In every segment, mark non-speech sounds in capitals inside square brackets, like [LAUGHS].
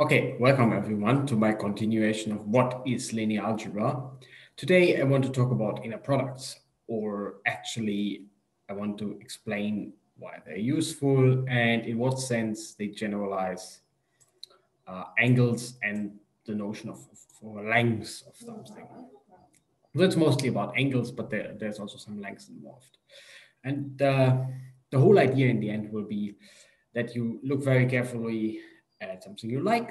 Okay, welcome everyone to my continuation of what is linear algebra. Today I want to talk about inner products, or actually I want to explain why they're useful and in what sense they generalize uh, angles and the notion of, of lengths of something. That's mostly about angles, but there, there's also some lengths involved. And uh, the whole idea in the end will be that you look very carefully add something you like,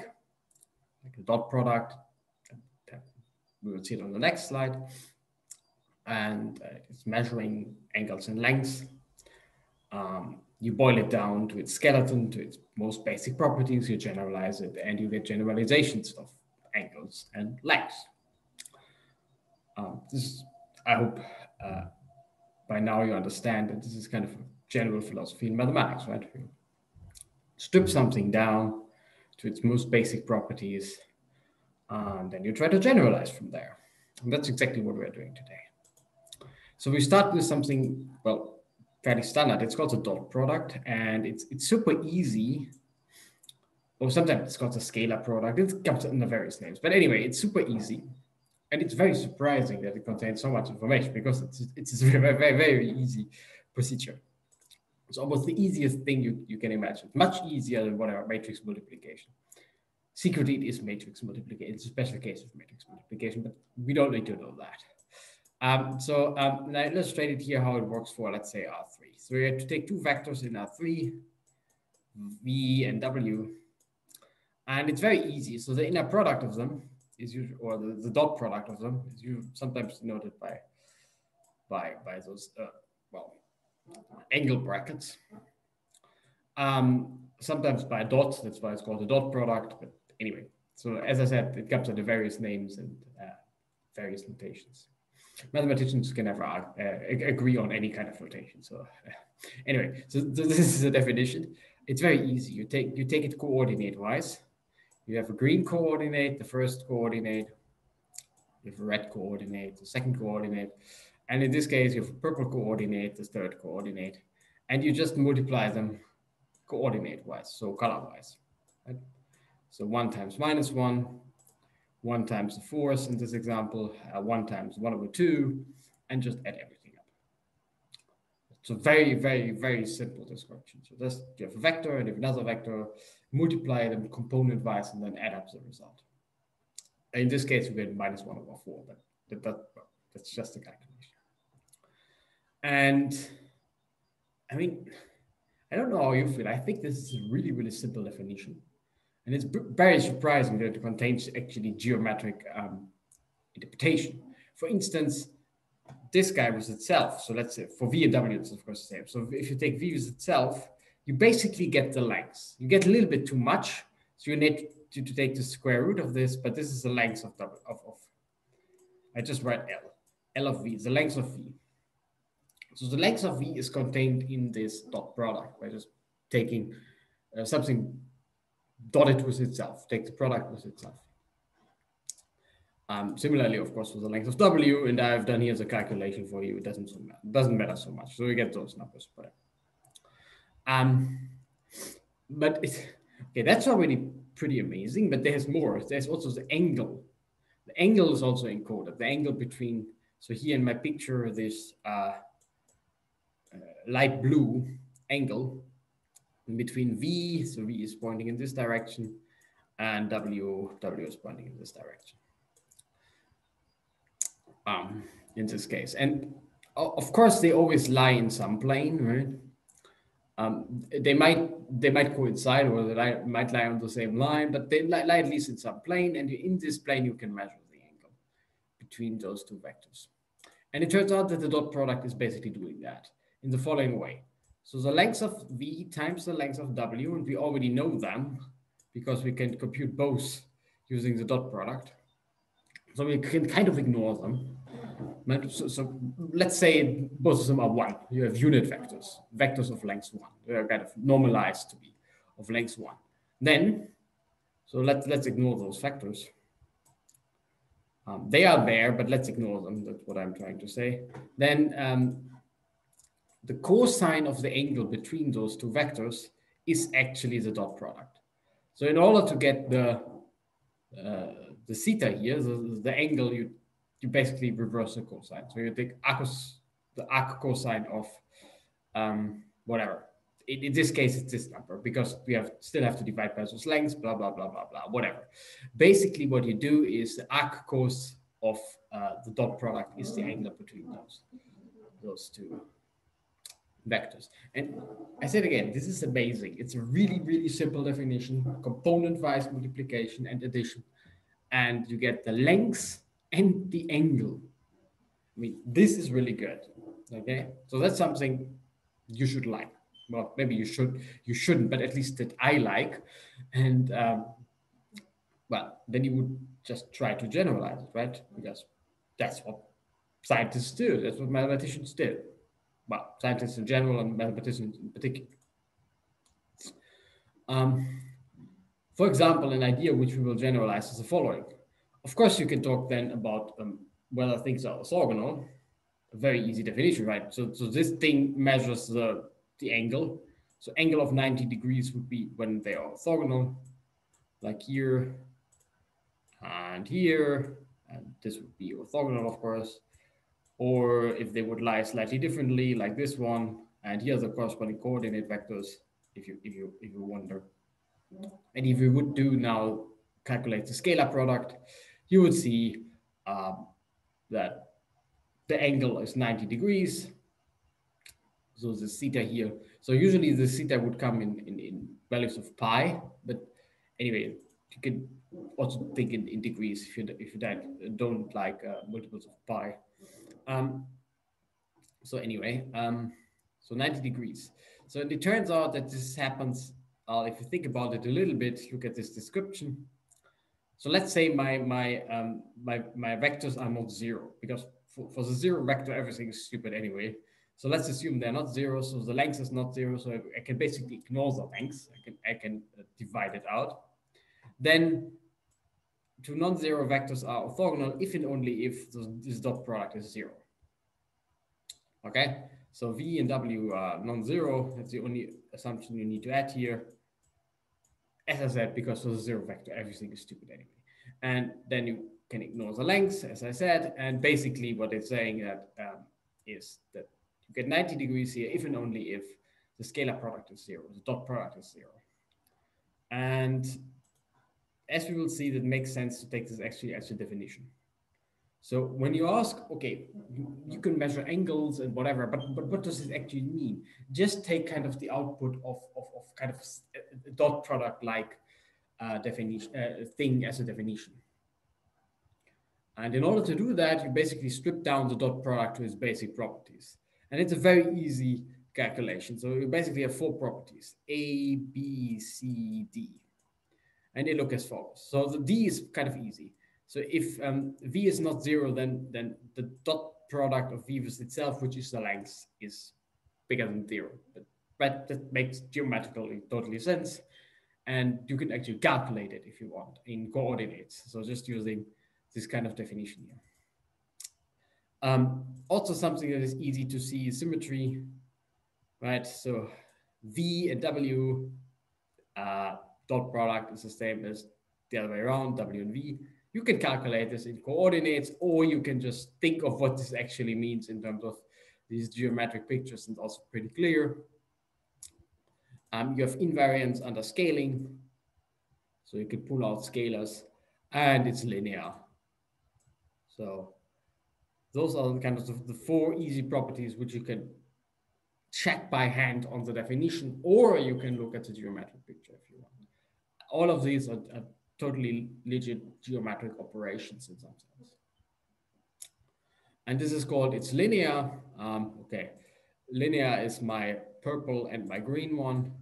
like a dot product. We will see it on the next slide. And uh, it's measuring angles and lengths. Um, you boil it down to its skeleton, to its most basic properties, you generalize it, and you get generalizations of angles and lengths. Um, this is, I hope uh, by now you understand that this is kind of a general philosophy in mathematics, right? You strip something down, to its most basic properties. And then you try to generalize from there. And that's exactly what we're doing today. So we start with something, well, fairly standard. It's called a dot product, and it's it's super easy. Or sometimes it's called a scalar product. It comes the various names. But anyway, it's super easy. And it's very surprising that it contains so much information because it's, it's a very, very, very easy procedure. It's almost the easiest thing you, you can imagine, much easier than whatever matrix multiplication. Secret is matrix multiplication. It's a special case of matrix multiplication, but we don't need to know that. Um, so um, I illustrated here how it works for, let's say, R3. So we have to take two vectors in R3, V and W, and it's very easy. So the inner product of them is usually, or the, the dot product of them is usually sometimes denoted by, by, by those, uh, well, angle brackets. Um, sometimes by dots, that's why it's called a dot product. But anyway, so as I said, it comes under various names and uh, various notations. Mathematicians can never uh, agree on any kind of notation. So [LAUGHS] anyway, so, [LAUGHS] this is the definition. It's very easy. You take you take it coordinate wise. You have a green coordinate, the first coordinate. You have a red coordinate, the second coordinate. And in this case, you have purple coordinate, the third coordinate, and you just multiply them coordinate wise, so color wise. Right? So one times minus one, one times the force in this example, uh, one times one over two, and just add everything up. It's a very, very, very simple description. So just you have a vector and you have another vector, multiply them component wise, and then add up the result. In this case, we get minus one over four, but that, that, that's just a calculation. And I mean, I don't know how you feel. I think this is a really, really simple definition. And it's very surprising that it contains actually geometric um, interpretation. For instance, this guy was itself. So let's say for V and W, it's of course the same. So if you take V as itself, you basically get the length. You get a little bit too much. So you need to, to take the square root of this, but this is the length of, w, of, of I just write L. L of V, the length of V. So the length of V is contained in this dot product by just taking uh, something dotted with itself, take the product with itself. Um, similarly, of course, for the length of W, and I've done here the calculation for you, it doesn't, doesn't matter so much. So we get those numbers. But, um, but it, okay, that's already pretty amazing, but there's more. There's also the angle. The angle is also encoded. The angle between, so here in my picture, this uh, light blue angle between V, so V is pointing in this direction, and W, W is pointing in this direction. Um, in this case. And of course, they always lie in some plane, right? Um, they might they might coincide or they might lie on the same line, but they lie, lie at least in some plane. And in this plane, you can measure the angle between those two vectors. And it turns out that the dot product is basically doing that in the following way. So the length of V times the length of W, and we already know them because we can compute both using the dot product. So we can kind of ignore them. So, so, let's say both of them are one. You have unit vectors, vectors of length one. They're kind of normalized to be of length one. Then, so let's let's ignore those vectors. Um, they are there, but let's ignore them. That's what I'm trying to say. Then um, the cosine of the angle between those two vectors is actually the dot product. So in order to get the uh, the theta here, the, the angle, you you basically reverse the cosine. So you take the arc cosine of um, whatever. In, in, this case, it's this number because we have still have to divide by those lengths, blah, blah, blah, blah, blah, whatever. Basically, what you do is the arc cos of uh, the dot product is the angle between those, those two vectors. And I said again, this is amazing. It's a really, really simple definition, component-wise multiplication and addition. And you get the length and the angle. I mean, this is really good. Okay, so that's something you should like. Well, maybe you should, you shouldn't, but at least that I like. And um, well, then you would just try to generalize it, right? Because that's what scientists do. That's what mathematicians do. Well, scientists in general and mathematicians in particular. Um, for example, an idea which we will generalize is the following. Of course, you can talk then about um, whether things are orthogonal. A very easy definition, right? So, so this thing measures the, the angle. So angle of 90 degrees would be when they are orthogonal, like here and here. And this would be orthogonal, of course. Or if they would lie slightly differently, like this one. And here's the corresponding coordinate vectors, if you if you if you wonder. And if we would do now calculate the scalar product, you would see um, that the angle is 90 degrees. So the theta here. So usually the theta would come in, in, in values of pi, but anyway, you can also think in, in degrees if you, if you don't, don't like uh, multiples of pi. Um, so anyway, um, so 90 degrees. So it turns out that this happens, uh, if you think about it a little bit, look at this description. So let's say my my um, my my vectors are not zero because for, for the zero vector everything is stupid anyway. So let's assume they're not zero. So the length is not zero. So I can basically ignore the length. I can I can uh, divide it out. Then two non-zero vectors are orthogonal if and only if this dot product is zero. Okay, so v and w are non-zero. That's the only assumption you need to add here as I said, because of the zero vector, everything is stupid anyway. And then you can ignore the lengths, as I said. And basically what it's saying that um, is that you get 90 degrees here if and only if the scalar product is zero, the dot product is zero. And as we will see, that makes sense to take this actually as a definition. So when you ask, okay, you, can measure angles and whatever, but, but what does it actually mean? Just take kind of the output of, of, of kind of a dot product like uh, definition uh, thing as a definition. And in order to do that, you basically strip down the dot product to its basic properties. And it's a very easy calculation. So you basically have four properties, A, B, C, D. And they look as follows. So the D is kind of easy. So if um, v is not zero, then then the dot product of v with itself, which is the length, is bigger than zero. But, but that makes geometrically totally sense. And you can actually calculate it if you want in coordinates. So just using this kind of definition here. Um, also something that is easy to see is symmetry, right? So V and W uh, dot product is the same as the other way around, W and V you can calculate this in coordinates, or you can just think of what this actually means in terms of these geometric pictures and also pretty clear. Um, you have invariance under scaling. So you can pull out scalars and it's linear. So those are the kind of the, the four easy properties which you can check by hand on the definition, or you can look at the geometric picture if you want. All of these are, are totally legit geometric operations in some sense. And this is called, it's linear. Um, okay, linear is my purple and my green one.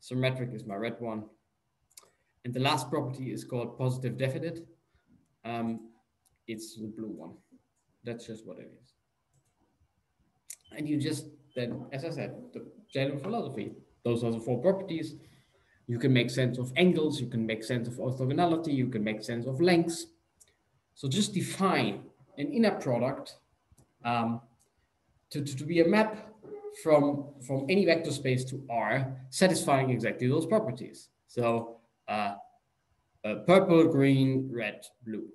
Symmetric is my red one. And the last property is called positive definite. Um, it's the blue one. That's just what it is. And you just then, as I said, the general philosophy, those are the four properties. You can make sense of angles, you can make sense of orthogonality, you can make sense of lengths. So just define an inner product um, to, to, to, be a map from, from any vector space to R, satisfying exactly those properties. So uh, uh, purple, green, red, blue.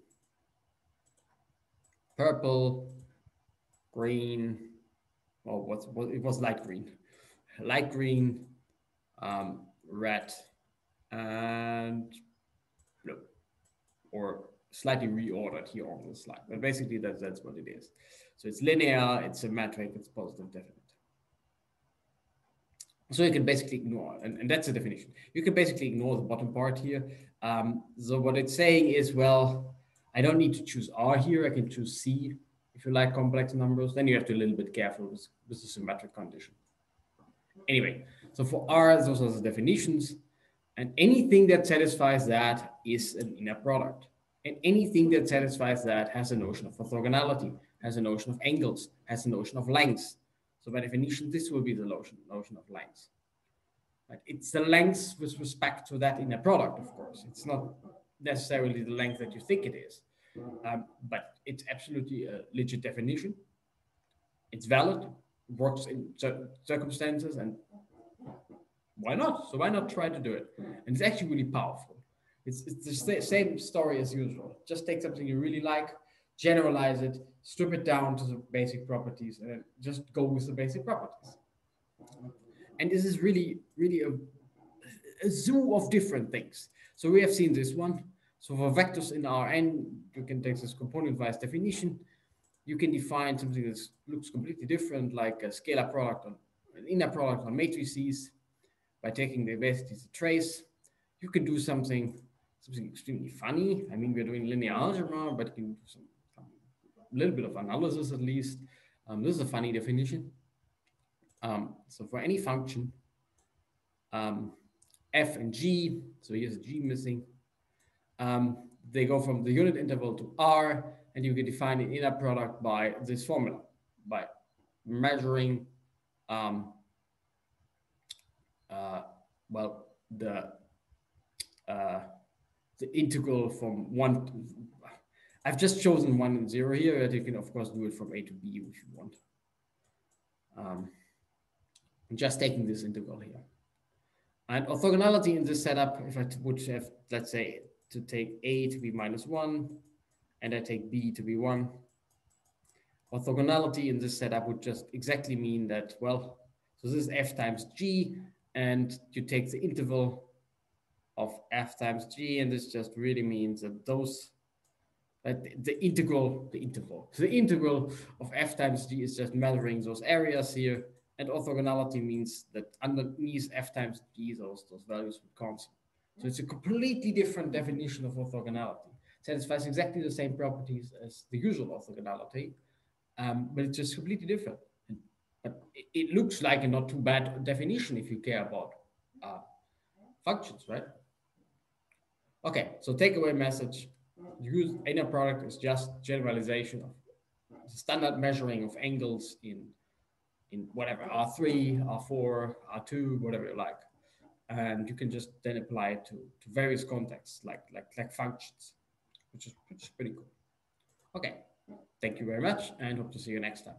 Purple, green, oh, what's what? It was light green, light green, um, red, and blue, or slightly reordered here on the slide. But basically, that's that's what it is. So it's linear, it's a symmetric, it's positive definite. So you can basically ignore, and, and that's the definition. You can basically ignore the bottom part here. Um, so what it's saying is, well, I don't need to choose R here. I can choose C if you like complex numbers. Then you have to be a little bit careful with, with the symmetric condition. Anyway, so for R, those are the definitions. And anything that satisfies that is an inner product. And anything that satisfies that has a notion of orthogonality, has a notion of angles, has a notion of lengths. So by definition, this will be the notion, notion of lengths. Right? It's the length with respect to that inner product, of course. It's not necessarily the length that you think it is, um, but it's absolutely a legit definition. It's valid, works in circumstances, and why not? So why not try to do it? And it's actually really powerful. It's, it's the same story as usual. Just take something you really like, generalize it, strip it down to the basic properties, and just go with the basic properties. And this is really, really a, a zoo of different things. So we have seen this one. So for vectors in Rn, you can take this component-wise definition. You can define something that looks completely different, like a scalar product on an inner product on matrices by taking the basically the trace. You can do something something extremely funny. I mean, we're doing linear algebra, but you do some, a little bit of analysis at least. Um, this is a funny definition. Um, so for any function, um, f and g, so here's a g missing, um, they go from the unit interval to r, and you can define the inner product by this formula, by measuring, um, uh, well, the uh, the integral from one. I've just chosen one and zero here, but you can of course do it from a to b if you want. Um, I'm just taking this integral here. And orthogonality in this setup, if I would have, let's say, to take a to be minus one, and I take b to be one, orthogonality in this setup would just exactly mean that, well, so this is f times g, and you take the interval of f times g, and this just really means that those that the integral, the interval, so the integral of f times g is just measuring those areas here, and orthogonality means that underneath f times g, those those values would cancel. So it's a completely different definition of orthogonality. Satisfies exactly the same properties as the usual orthogonality, um, but it's just completely different. But it, it, looks like a not too bad definition if you care about uh, functions, right? Okay, so takeaway message, use inner product is just generalization of standard measuring of angles in in whatever R3, R4, R2, whatever you like. And you can just then apply it to, to various contexts like, like, like functions, which is, which is pretty cool. Okay, thank you very much and hope to see you next time.